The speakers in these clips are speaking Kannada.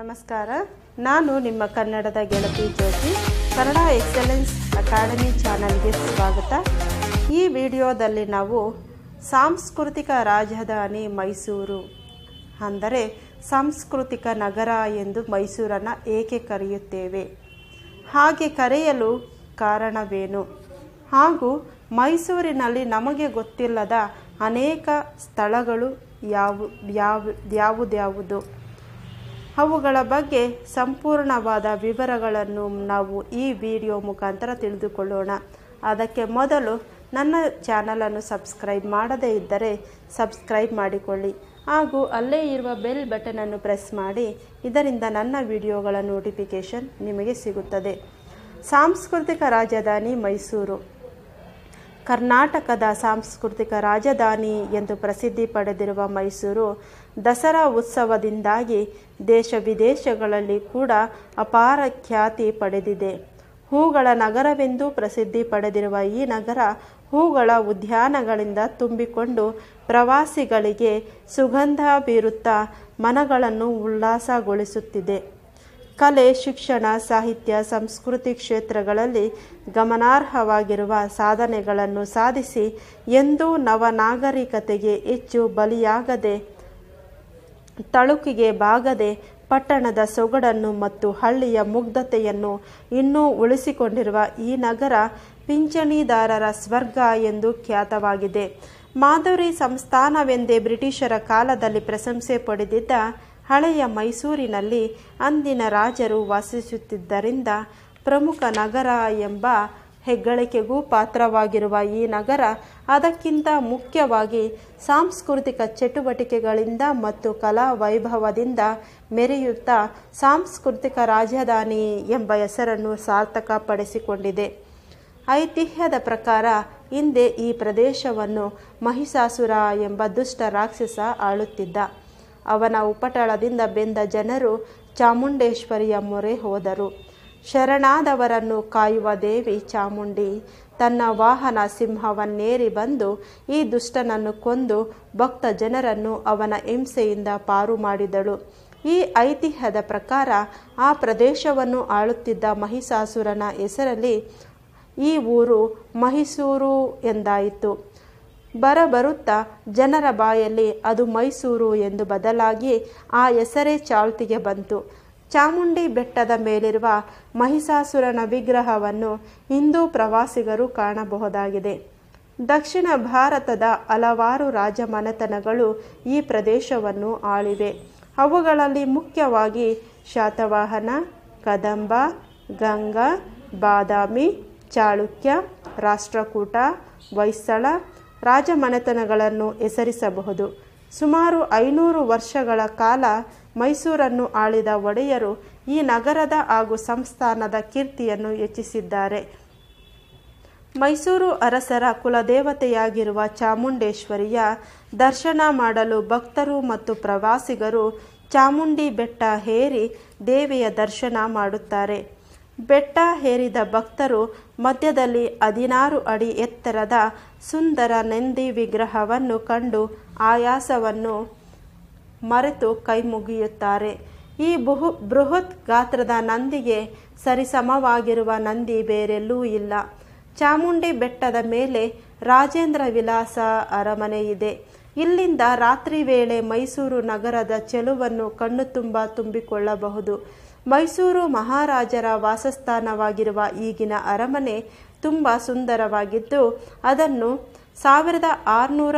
ನಮಸ್ಕಾರ. ನಾನು ನಿಮ್ಮ ಕನ್ನಡದ ಗೆಳತಿ ಜ್ಯೋತಿ. ಕನ್ನಡ ಎಕ್ಸಲೆನ್ಸ್ ಅಕಾಡೆಮಿ ಚಾನಲ್ಗೆ ಸ್ವಾಗತ. ಈ ವಿಡಿಯೋದಲ್ಲಿ ನಾವು ಸಾಂಸ್ಕೃತಿಕ ರಾಜಧಾನಿ ಮೈಸೂರು, ಅಂದರೆ ಸಾಂಸ್ಕೃತಿಕ ನಗರ ಎಂದು ಮೈಸೂರನ್ನು ಏಕೆ ಕರೆಯುತ್ತೇವೆ? ಹಾಗೆ ಕರೆಯಲು ಕಾರಣವೇನು? ಹಾಗೂ ಮೈಸೂರಿನಲ್ಲಿ ನಮಗೆ ಗೊತ್ತಿಲ್ಲದ ಅನೇಕ ಸ್ಥಳಗಳು ಯಾವ ಯಾವ, ಯಾವುದ್ಯಾವುದು? ಅವುಗಳ ಬಗ್ಗೆ ಸಂಪೂರ್ಣವಾದ ವಿವರಗಳನ್ನು ನಾವು ಈ ವಿಡಿಯೋ ಮುಖಾಂತರ ತಿಳಿದುಕೊಳ್ಳೋಣ. ಅದಕ್ಕೆ ಮೊದಲು ನನ್ನ ಚಾನಲನ್ನು ಸಬ್ಸ್ಕ್ರೈಬ್ ಮಾಡದೇ ಇದ್ದರೆ ಸಬ್ಸ್ಕ್ರೈಬ್ ಮಾಡಿಕೊಳ್ಳಿ. ಹಾಗೂ ಅಲ್ಲೇ ಇರುವ ಬೆಲ್ ಬಟನನ್ನು ಪ್ರೆಸ್ ಮಾಡಿ. ಇದರಿಂದ ನನ್ನ ವಿಡಿಯೋಗಳ ನೋಟಿಫಿಕೇಷನ್ ನಿಮಗೆ ಸಿಗುತ್ತದೆ. ಸಾಂಸ್ಕೃತಿಕ ರಾಜಧಾನಿ ಮೈಸೂರು. ಕರ್ನಾಟಕದ ಸಾಂಸ್ಕೃತಿಕ ರಾಜಧಾನಿ ಎಂದು ಪ್ರಸಿದ್ಧಿ ಪಡೆದಿರುವ ಮೈಸೂರು ದಸರಾ ಉತ್ಸವದಿಂದಾಗಿ ದೇಶ ವಿದೇಶಗಳಲ್ಲಿ ಕೂಡ ಅಪಾರ ಖ್ಯಾತಿ ಪಡೆದಿದೆ. ಹೂಗಳ ನಗರವೆಂದು ಪ್ರಸಿದ್ಧಿ ಪಡೆದಿರುವ ಈ ನಗರ ಹೂಗಳ ಉದ್ಯಾನಗಳಿಂದ ತುಂಬಿಕೊಂಡು ಪ್ರವಾಸಿಗಳಿಗೆ ಸುಗಂಧ ಬೀರುತ್ತಾ ಮನಗಳನ್ನು ಉಲ್ಲಾಸಗೊಳಿಸುತ್ತಿದೆ. ಕಲೆ, ಶಿಕ್ಷಣ, ಸಾಹಿತ್ಯ, ಸಂಸ್ಕೃತಿ ಕ್ಷೇತ್ರಗಳಲ್ಲಿ ಗಮನಾರ್ಹವಾಗಿರುವ ಸಾಧನೆಗಳನ್ನು ಸಾಧಿಸಿ ಎಂದೂ ನವನಾಗರಿಕತೆಗೆ ಹೆಚ್ಚು ಬಲಿಯಾಗದೆ, ತಳುಕಿಗೆ ಬಾಗದೆ ಪಟ್ಟಣದ ಸೊಗಡನ್ನು ಮತ್ತು ಹಳ್ಳಿಯ ಮುಗ್ಧತೆಯನ್ನು ಇನ್ನೂ ಉಳಿಸಿಕೊಂಡಿರುವ ಈ ನಗರ ಪಿಂಚಣಿದಾರರ ಸ್ವರ್ಗ ಎಂದು ಖ್ಯಾತವಾಗಿದೆ. ಮಾಧುರಿ ಸಂಸ್ಥಾನವೆಂದೇ ಬ್ರಿಟಿಷರ ಕಾಲದಲ್ಲಿ ಪ್ರಶಂಸೆ ಪಡೆದಿದ್ದ ಹಳೆಯ ಮೈಸೂರಿನಲ್ಲಿ ಅಂದಿನ ರಾಜರು ವಾಸಿಸುತ್ತಿದ್ದರಿಂದ ಪ್ರಮುಖ ನಗರ ಎಂಬ ಹೆಗ್ಗಳಿಕೆಗೂ ಪಾತ್ರವಾಗಿರುವ ಈ ನಗರ ಅದಕ್ಕಿಂತ ಮುಖ್ಯವಾಗಿ ಸಾಂಸ್ಕೃತಿಕ ಚಟುವಟಿಕೆಗಳಿಂದ ಮತ್ತು ಕಲಾ ವೈಭವದಿಂದ ಮೆರೆಯುತ್ತಾ ಸಾಂಸ್ಕೃತಿಕ ರಾಜಧಾನಿ ಎಂಬ ಹೆಸರನ್ನು ಸಾರ್ಥಕಪಡಿಸಿಕೊಂಡಿದೆ. ಐತಿಹ್ಯದ ಪ್ರಕಾರ ಹಿಂದೆ ಈ ಪ್ರದೇಶವನ್ನು ಮಹಿಷಾಸುರ ಎಂಬ ದುಷ್ಟ ರಾಕ್ಷಸ ಆಳುತ್ತಿದ್ದ. ಅವನ ಉಪಟಳದಿಂದ ಬೆಂದ ಜನರು ಚಾಮುಂಡೇಶ್ವರಿಯ ಮೊರೆ ಹೋದರು. ಶರಣಾದವರನ್ನು ಕಾಯುವ ದೇವಿ ಚಾಮುಂಡಿ ತನ್ನ ವಾಹನ ಸಿಂಹವನ್ನೇರಿ ಬಂದು ಈ ದುಷ್ಟನನ್ನು ಕೊಂದು ಭಕ್ತ ಜನರನ್ನು ಅವನ ಹಿಂಸೆಯಿಂದ ಪಾರು ಮಾಡಿದಳು. ಈ ಐತಿಹ್ಯದ ಪ್ರಕಾರ ಆ ಪ್ರದೇಶವನ್ನು ಆಳುತ್ತಿದ್ದ ಮಹಿಷಾಸುರನ ಹೆಸರಲ್ಲಿ ಈ ಊರು ಮಹಿಸೂರು ಎಂದಾಯಿತು. ಬರಬರುತ್ತಾ ಜನರ ಬಾಯಲ್ಲಿ ಅದು ಮೈಸೂರು ಎಂದು ಬದಲಾಗಿ ಆ ಹೆಸರೇ ಚಾಲ್ತಿಗೆ ಬಂತು. ಚಾಮುಂಡಿ ಬೆಟ್ಟದ ಮೇಲಿರುವ ಮಹಿಷಾಸುರನ ವಿಗ್ರಹವನ್ನು ಹಿಂದೂ ಪ್ರವಾಸಿಗರು ಕಾಣಬಹುದಾಗಿದೆ. ದಕ್ಷಿಣ ಭಾರತದ ಹಲವಾರು ರಾಜಮನೆತನಗಳು ಈ ಪ್ರದೇಶವನ್ನು ಆಳಿವೆ. ಅವುಗಳಲ್ಲಿ ಮುಖ್ಯವಾಗಿ ಶಾತವಾಹನ, ಕದಂಬ, ಗಂಗಾ, ಬಾದಾಮಿ, ಚಾಳುಕ್ಯ, ರಾಷ್ಟ್ರಕೂಟ, ಹೊಯ್ಸಳ ರಾಜಮನೆತನಗಳನ್ನು ಹೆಸರಿಸಬಹುದು. ಸುಮಾರು ಐನೂರು ವರ್ಷಗಳ ಕಾಲ ಮೈಸೂರನ್ನು ಆಳಿದ ಒಡೆಯರು ಈ ನಗರದ ಹಾಗೂ ಸಂಸ್ಥಾನದ ಕೀರ್ತಿಯನ್ನು ಹೆಚ್ಚಿಸಿದ್ದಾರೆ. ಮೈಸೂರು ಅರಸರ ಕುಲದೇವತೆಯಾಗಿರುವ ಚಾಮುಂಡೇಶ್ವರಿಯ ದರ್ಶನ ಮಾಡಲು ಭಕ್ತರು ಮತ್ತು ಪ್ರವಾಸಿಗರು ಚಾಮುಂಡಿ ಬೆಟ್ಟ ಹೇರಿ ದೇವಿಯ ದರ್ಶನ ಮಾಡುತ್ತಾರೆ. ಬೆಟ್ಟ ಹೇರಿದ ಭಕ್ತರು ಮಧ್ಯದಲ್ಲಿ ಹದಿನಾರು ಅಡಿ ಎತ್ತರದ ಸುಂದರ ನಂದಿ ವಿಗ್ರಹವನ್ನು ಕಂಡು ಆಯಾಸವನ್ನು ಮರೆತು ಕೈಮುಗಿಯುತ್ತಾರೆ. ಈ ಬಹು, ಬೃಹತ್ ಗಾತ್ರದ ನಂದಿಗೆ ಸರಿಸಮವಾಗಿರುವ ನಂದಿ ಬೇರೆಲ್ಲೂ ಇಲ್ಲ. ಚಾಮುಂಡಿ ಬೆಟ್ಟದ ಮೇಲೆ ರಾಜೇಂದ್ರ ವಿಲಾಸ ಅರಮನೆ ಇದೆ. ಇಲ್ಲಿಂದ ರಾತ್ರಿ ವೇಳೆ ಮೈಸೂರು ನಗರದ ಚೆಲುವನ್ನು ಕಣ್ಣು ತುಂಬ ತುಂಬಿಕೊಳ್ಳಬಹುದು. ಮೈಸೂರು ಮಹಾರಾಜರ ವಾಸಸ್ಥಾನವಾಗಿರುವ ಈಗಿನ ಅರಮನೆ ತುಂಬ ಸುಂದರವಾಗಿದ್ದು, ಅದನ್ನು ಸಾವಿರದ ಆರುನೂರ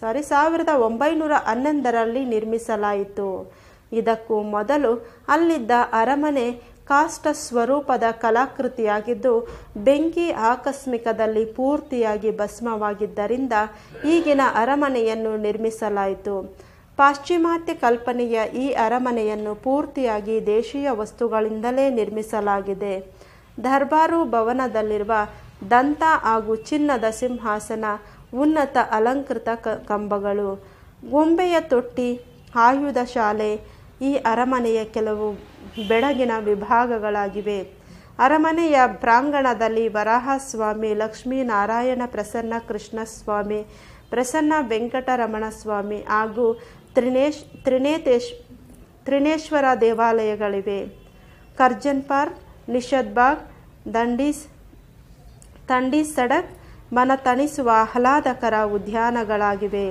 ಸಾರಿ ಸಾವಿರದ ಒಂಬೈನೂರ ಹನ್ನೊಂದರಲ್ಲಿ ನಿರ್ಮಿಸಲಾಯಿತು. ಇದಕ್ಕೂ ಮೊದಲು ಅಲ್ಲಿದ್ದ ಅರಮನೆ ಕಾಷ್ಟ ಸ್ವರೂಪದ ಕಲಾಕೃತಿಯಾಗಿದ್ದು, ಬೆಂಕಿ ಆಕಸ್ಮಿಕದಲ್ಲಿ ಪೂರ್ತಿಯಾಗಿ ಭಸ್ಮವಾಗಿದ್ದರಿಂದ ಈಗಿನ ಅರಮನೆಯನ್ನು ನಿರ್ಮಿಸಲಾಯಿತು. ಪಾಶ್ಚಿಮಾತ್ಯ ಕಲ್ಪನೆಯ ಈ ಅರಮನೆಯನ್ನು ಪೂರ್ತಿಯಾಗಿ ದೇಶೀಯ ವಸ್ತುಗಳಿಂದಲೇ ನಿರ್ಮಿಸಲಾಗಿದೆ. ದರ್ಬಾರು ಭವನದಲ್ಲಿರುವ ದಂತ ಹಾಗೂ ಚಿನ್ನದ ಸಿಂಹಾಸನ, ಉನ್ನತ ಅಲಂಕೃತ ಕಂಬಗಳು, ಗೊಂಬೆಯ ತೊಟ್ಟಿ, ಆಯುಧ ಶಾಲೆ ಈ ಅರಮನೆಯ ಕೆಲವು ಬೆಳಗಿನ ವಿಭಾಗಗಳಾಗಿವೆ. ಅರಮನೆಯ ಪ್ರಾಂಗಣದಲ್ಲಿ ವರಾಹಸ್ವಾಮಿ ಲಕ್ಷ್ಮೀನಾರಾಯಣ ಪ್ರಸನ್ನ ಕೃಷ್ಣಸ್ವಾಮಿ, ಪ್ರಸನ್ನ ವೆಂಕಟರಮಣ ಸ್ವಾಮಿ ಹಾಗೂ ತ್ರಿನೇಶ್, ತ್ರಿನೇತೇಶ್, ತ್ರಿನೇಶ್ವರ ದೇವಾಲಯಗಳಿವೆ. ಕರ್ಜನ್ ಪಾರ್ಕ್, ನಿಷದ್ ಬಾಗ್, ದಂಡೀಸ್ ತಂಡೀಸ್ ಸಡಕ್ ಮನ ತಣಿಸುವ ಆಹ್ಲಾದಕರ ಉದ್ಯಾನಗಳಾಗಿವೆ.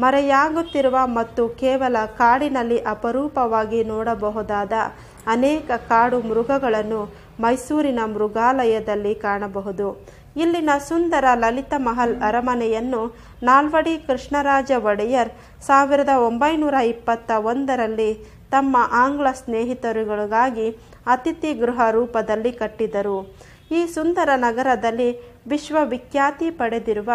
ಮರೆಯಾಗುತ್ತಿರುವ ಮತ್ತು ಕೇವಲ ಕಾಡಿನಲ್ಲಿ ಅಪರೂಪವಾಗಿ ನೋಡಬಹುದಾದ ಅನೇಕ ಕಾಡು ಮೃಗಗಳನ್ನು ಮೈಸೂರಿನ ಮೃಗಾಲಯದಲ್ಲಿ ಕಾಣಬಹುದು. ಇಲ್ಲಿನ ಸುಂದರ ಲಲಿತ ಮಹಲ್ ಅರಮನೆಯನ್ನು ನಾಲ್ವಡಿ ಕೃಷ್ಣರಾಜ ಒಡೆಯರ್ ಸಾವಿರದ ಒಂಬೈನೂರ ಇಪ್ಪತ್ತ ಒಂದರಲ್ಲಿ ತಮ್ಮ ಆಂಗ್ಲ ಸ್ನೇಹಿತರುಗಳಿಗಾಗಿ ಅತಿಥಿ ಗೃಹ ರೂಪದಲ್ಲಿ ಕಟ್ಟಿದರು. ಈ ಸುಂದರ ನಗರದಲ್ಲಿ ವಿಶ್ವವಿಖ್ಯಾತಿ ಪಡೆದಿರುವ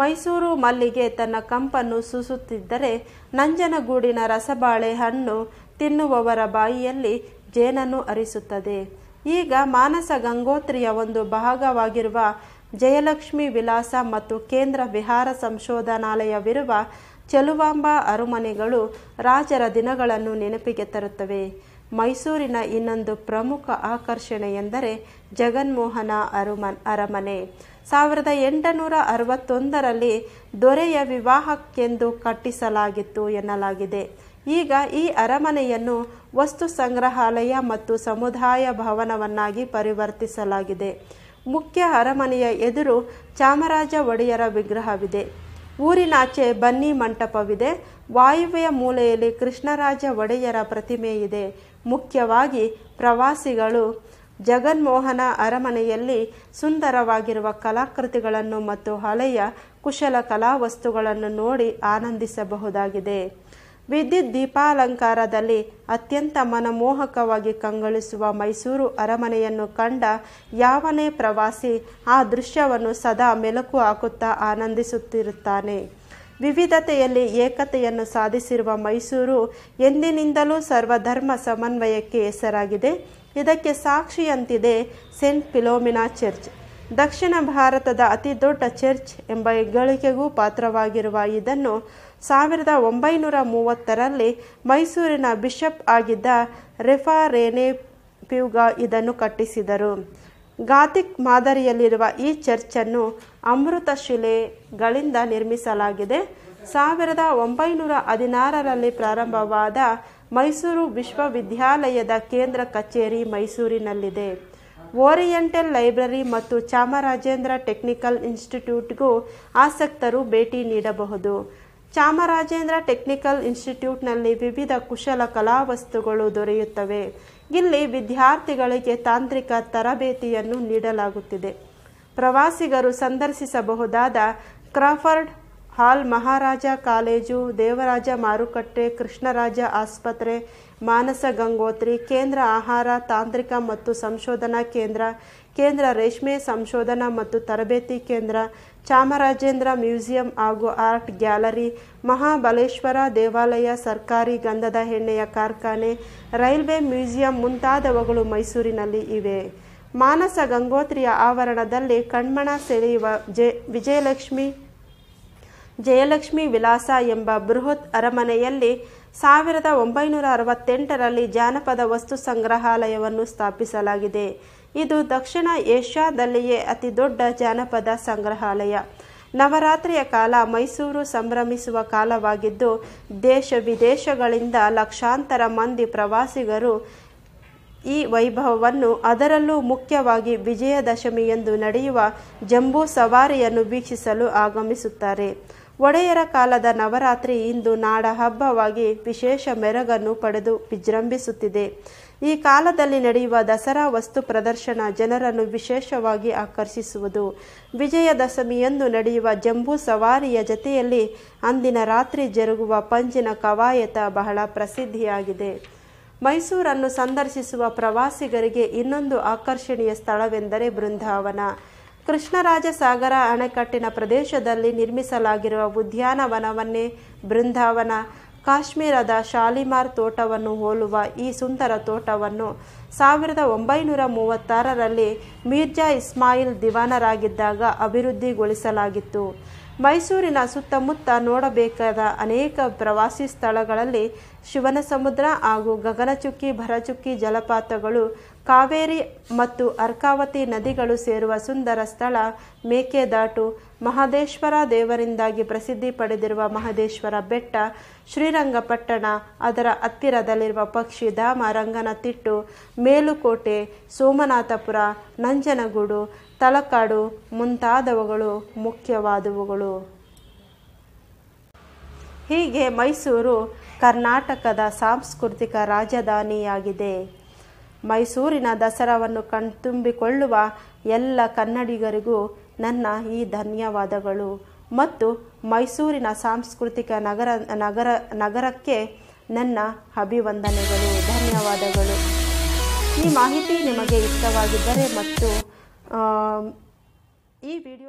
ಮೈಸೂರು ಮಲ್ಲಿಗೆ ತನ್ನ ಕಂಪನ್ನು ಸೂಸುತ್ತಿದ್ದರೆ ನಂಜನಗೂಡಿನ ರಸಬಾಳೆ ಹಣ್ಣು ತಿನ್ನುವವರ ಬಾಯಿಯಲ್ಲಿ ಜೇನನ್ನು ಅರಿಸುತ್ತದೆ. ಈಗ ಮಾನಸ ಗಂಗೋತ್ರಿಯ ಒಂದು ಭಾಗವಾಗಿರುವ ಜಯಲಕ್ಷ್ಮಿ ವಿಲಾಸ ಮತ್ತು ಕೇಂದ್ರ ವಿಹಾರ ಸಂಶೋಧನಾಲಯವಿರುವ ಚೆಲುವಾಂಬ ಅರಮನೆಗಳು ರಾಜರ ದಿನಗಳನ್ನು ನೆನಪಿಗೆ ತರುತ್ತವೆ. ಮೈಸೂರಿನ ಇನ್ನೊಂದು ಪ್ರಮುಖ ಆಕರ್ಷಣೆ ಎಂದರೆ ಜಗನ್ಮೋಹನ ಅರುಮ ಅರಮನೆ. ಸಾವಿರದ ಎಂಟುನೂರ ಅರವತ್ತೊಂದರಲ್ಲಿ ದೊರೆಯ ವಿವಾಹಕ್ಕೆಂದು ಕಟ್ಟಿಸಲಾಗಿತ್ತು ಎನ್ನಲಾಗಿದೆ. ಈಗ ಈ ಅರಮನೆಯನ್ನು ವಸ್ತು ಸಂಗ್ರಹಾಲಯ ಮತ್ತು ಸಮುದಾಯ ಭವನವನ್ನಾಗಿ ಪರಿವರ್ತಿಸಲಾಗಿದೆ. ಮುಖ್ಯ ಅರಮನೆಯ ಎದುರು ಚಾಮರಾಜ ಒಡೆಯರ ವಿಗ್ರಹವಿದೆ. ಊರಿನಾಚೆ ಬನ್ನಿ ಮಂಟಪವಿದೆ. ವಾಯುವ್ಯ ಮೂಲೆಯಲ್ಲಿ ಕೃಷ್ಣರಾಜ ಒಡೆಯರ ಪ್ರತಿಮೆ ಇದೆ. ಮುಖ್ಯವಾಗಿ ಪ್ರವಾಸಿಗಳು ಜಗನ್ಮೋಹನ ಅರಮನೆಯಲ್ಲಿ ಸುಂದರವಾಗಿರುವ ಕಲಾಕೃತಿಗಳನ್ನು ಮತ್ತು ಹಳೆಯ ಕುಶಲ ಕಲಾವಸ್ತುಗಳನ್ನು ನೋಡಿ ಆನಂದಿಸಬಹುದಾಗಿದೆ. ವಿದ್ಯುತ್ ದೀಪಾಲಂಕಾರದಲ್ಲಿ ಅತ್ಯಂತ ಮನಮೋಹಕವಾಗಿ ಕಂಗೊಳಿಸುವ ಮೈಸೂರು ಅರಮನೆಯನ್ನು ಕಂಡ ಯಾವನೇ ಪ್ರವಾಸಿ ಆ ದೃಶ್ಯವನ್ನು ಸದಾ ಮೆಲುಕು ಹಾಕುತ್ತಾ ಆನಂದಿಸುತ್ತಿರುತ್ತಾನೆ. ವಿವಿಧತೆಯಲ್ಲಿ ಏಕತೆಯನ್ನು ಸಾಧಿಸಿರುವ ಮೈಸೂರು ಎಂದಿನಿಂದಲೂ ಸರ್ವಧರ್ಮ ಸಮನ್ವಯಕ್ಕೆ ಹೆಸರಾಗಿದೆ. ಇದಕ್ಕೆ ಸಾಕ್ಷಿಯಂತಿದೆ ಸೆಂಟ್ ಫಿಲೋಮಿನಾ ಚರ್ಚ್. ದಕ್ಷಿಣ ಭಾರತದ ಅತಿ ದೊಡ್ಡ ಚರ್ಚ್ ಎಂಬ ಹೆಗ್ಗಳಿಕೆಗೂ ಪಾತ್ರವಾಗಿರುವ ಇದನ್ನು ಸಾವಿರದ ಒಂಬೈನೂರ ಮೂವತ್ತರಲ್ಲಿ ಮೈಸೂರಿನ ಬಿಷಪ್ ಆಗಿದ್ದ ರೆಫಾ ರೇನೆ ಪ್ಯೂಗ ಇದನ್ನು ಕಟ್ಟಿಸಿದರು. ಗಾತಿಕ್ ಮಾದರಿಯಲ್ಲಿರುವ ಈ ಚರ್ಚನ್ನು ಅಮೃತ ಶಿಲೆಗಳಿಂದ ನಿರ್ಮಿಸಲಾಗಿದೆ. ಸಾವಿರದ ಒಂಬೈನೂರ ಹದಿನಾರರಲ್ಲಿ ಪ್ರಾರಂಭವಾದ ಮೈಸೂರು ವಿಶ್ವವಿದ್ಯಾಲಯದ ಕೇಂದ್ರ ಕಚೇರಿ ಮೈಸೂರಿನಲ್ಲಿದೆ. ಓರಿಯೆಂಟಲ್ ಲೈಬ್ರರಿ ಮತ್ತು ಚಾಮರಾಜೇಂದ್ರ ಟೆಕ್ನಿಕಲ್ ಇನ್ಸ್ಟಿಟ್ಯೂಟ್ಗೂ ಆಸಕ್ತರು ಭೇಟಿ ನೀಡಬಹುದು. ಚಾಮರಾಜೇಂದ್ರ ಟೆಕ್ನಿಕಲ್ ಇನ್ಸ್ಟಿಟ್ಯೂಟ್ನಲ್ಲಿ ವಿವಿಧ ಕುಶಲ ಕಲಾವಸ್ತುಗಳು ದೊರೆಯುತ್ತವೆ. ಇಲ್ಲಿ ವಿದ್ಯಾರ್ಥಿಗಳಿಗೆ ತಾಂತ್ರಿಕ ತರಬೇತಿಯನ್ನು ನೀಡಲಾಗುತ್ತಿದೆ. ಪ್ರವಾಸಿಗರು ಸಂದರ್ಶಿಸಬಹುದಾದ Crawford hall Maharaja college, Devaraja ಮಾರುಕಟ್ಟೆ, ಕೃಷ್ಣರಾಜ ಆಸ್ಪತ್ರೆ, ಮಾನಸ ಗಂಗೋತ್ರಿ, ಕೇಂದ್ರ ಆಹಾರ, ತಾಂತ್ರಿಕ ಮತ್ತು ಸಂಶೋಧನಾ ಕೇಂದ್ರ ಕೇಂದ್ರ ರೇಷ್ಮೆ ಸಂಶೋಧನಾ ಮತ್ತು ತರಬೇತಿ ಕೇಂದ್ರ, ಚಾಮರಾಜೇಂದ್ರ ಮ್ಯೂಸಿಯಂ ಹಾಗೂ ಆರ್ಟ್ ಗ್ಯಾಲರಿ, ಮಹಾಬಲೇಶ್ವರ ದೇವಾಲಯ, ಸರ್ಕಾರಿ ಗಂಧದ ಎಣ್ಣೆಯ ಕಾರ್ಖಾನೆ, ರೈಲ್ವೆ ಮ್ಯೂಸಿಯಂ ಮುಂತಾದವುಗಳು ಮೈಸೂರಿನಲ್ಲಿ ಇವೆ. ಮಾನಸ ಗಂಗೋತ್ರಿಯ ಆವರಣದಲ್ಲಿ ಕಣ್ಮಣ ಸೆಳೆಯುವ ಜೆ, ವಿಜಯಲಕ್ಷ್ಮಿ ಜಯಲಕ್ಷ್ಮಿ ವಿಲಾಸ ಎಂಬ ಬೃಹತ್ ಅರಮನೆಯಲ್ಲಿ ಸಾವಿರದ ಒಂಬೈನೂರ ಅರವತ್ತೆಂಟರಲ್ಲಿ ಜಾನಪದ ವಸ್ತು ಸಂಗ್ರಹಾಲಯವನ್ನು ಸ್ಥಾಪಿಸಲಾಗಿದೆ. ಇದು ದಕ್ಷಿಣ ಏಷ್ಯಾದಲ್ಲಿಯೇ ಅತಿ ದೊಡ್ಡ ಜಾನಪದ ಸಂಗ್ರಹಾಲಯ. ನವರಾತ್ರಿಯ ಕಾಲ ಮೈಸೂರು ಸಂಭ್ರಮಿಸುವ ಕಾಲವಾಗಿದ್ದು, ದೇಶ ವಿದೇಶಗಳಿಂದ ಲಕ್ಷಾಂತರ ಮಂದಿ ಪ್ರವಾಸಿಗರು ಈ ವೈಭವವನ್ನು ಅದರಲ್ಲೂ ಮುಖ್ಯವಾಗಿ ವಿಜಯದಶಮಿಯಂದು ನಡೆಯುವ ಜಂಬೂ ಸವಾರಿಯನ್ನು ವೀಕ್ಷಿಸಲು ಆಗಮಿಸುತ್ತಾರೆ. ಒಡೆಯರ ಕಾಲದ ನವರಾತ್ರಿ ಇಂದು ನಾಡ ಹಬ್ಬವಾಗಿ ವಿಶೇಷ ಮೆರಗನ್ನು ಪಡೆದು ವಿಜೃಂಭಿಸುತ್ತಿದೆ. ಈ ಕಾಲದಲ್ಲಿ ನಡೆಯುವ ದಸರಾ ವಸ್ತು ಪ್ರದರ್ಶನ ಜನರನ್ನು ವಿಶೇಷವಾಗಿ ಆಕರ್ಷಿಸುವುದು. ವಿಜಯದಶಮಿಯಂದು ನಡೆಯುವ ಜಂಬೂ ಸವಾರಿಯ ಜತೆಯಲ್ಲಿ ಅಂದಿನ ರಾತ್ರಿ ಜರುಗುವ ಪಂಜಿನ ಕವಾಯತ ಬಹಳ ಪ್ರಸಿದ್ಧಿಯಾಗಿದೆ. ಮೈಸೂರನ್ನು ಸಂದರ್ಶಿಸುವ ಪ್ರವಾಸಿಗರಿಗೆ ಇನ್ನೊಂದು ಆಕರ್ಷಣೀಯ ಸ್ಥಳವೆಂದರೆ ಬೃಂದಾವನ. ಕೃಷ್ಣರಾಜ ಸಾಗರ ಅಣೆಕಟ್ಟಿನ ಪ್ರದೇಶದಲ್ಲಿ ನಿರ್ಮಿಸಲಾಗಿರುವ ಉದ್ಯಾನವನವನ್ನೇ ಬೃಂದಾವನ, ಕಾಶ್ಮೀರದ ಶಾಲಿಮಾರ್ ತೋಟವನ್ನು ಹೋಲುವ ಈ ಸುಂದರ ತೋಟವನ್ನು ಸಾವಿರದ ಒಂಬೈನೂರ ಮೂವತ್ತಾರರಲ್ಲಿ ಮೀರ್ಜಾ ಇಸ್ಮಾಯಿಲ್ ದಿವಾನರಾಗಿದ್ದಾಗ ಅಭಿವೃದ್ಧಿಗೊಳಿಸಲಾಗಿತ್ತು. ಮೈಸೂರಿನ ಸುತ್ತಮುತ್ತ ನೋಡಬೇಕಾದ ಅನೇಕ ಪ್ರವಾಸಿ ಸ್ಥಳಗಳಲ್ಲಿ ಶಿವನ ಸಮುದ್ರ ಹಾಗೂ ಗಗನಚುಕ್ಕಿ, ಭರಚುಕ್ಕಿ ಜಲಪಾತಗಳು ಕಾವೇರಿ ಮತ್ತು ಅರ್ಕಾವತಿ ನದಿಗಳು ಸೇರುವ ಸುಂದರ ಸ್ಥಳ ಮೇಕೆದಾಟು. ಮಹದೇಶ್ವರ ದೇವರಿಂದಾಗಿ ಪ್ರಸಿದ್ಧಿ ಪಡೆದಿರುವ ಮಹದೇಶ್ವರ ಬೆಟ್ಟ, ಶ್ರೀರಂಗಪಟ್ಟಣ, ಅದರ ಹತ್ತಿರದಲ್ಲಿರುವ ಪಕ್ಷಿಧಾಮ ರಂಗನತಿಟ್ಟು, ಮೇಲುಕೋಟೆ, ಸೋಮನಾಥಪುರ, ನಂಜನಗೂಡು, ತಲಕಾಡು ಮುಂತಾದವುಗಳು ಮುಖ್ಯವಾದವುಗಳು. ಹೀಗೆ ಮೈಸೂರು ಕರ್ನಾಟಕದ ಸಾಂಸ್ಕೃತಿಕ ರಾಜಧಾನಿಯಾಗಿದೆ. ಮೈಸೂರಿನ ದಸರಾವನ್ನು ಕಣ್ತುಂಬಿಕೊಳ್ಳುವ ಎಲ್ಲ ಕನ್ನಡಿಗರಿಗೂ ನನ್ನ ಈ ಧನ್ಯವಾದಗಳು. ಮತ್ತು ಮೈಸೂರಿನ ಸಾಂಸ್ಕೃತಿಕ ನಗರ ನಗರ, ನಗರಕ್ಕೆ ನನ್ನ ಅಭಿವಂದನೆಗಳು, ಧನ್ಯವಾದಗಳು. ಈ ಮಾಹಿತಿ ನಿಮಗೆ ಇಷ್ಟವಾಗಿದ್ದರೆ ಮತ್ತು ಈ ವಿಡಿಯೋ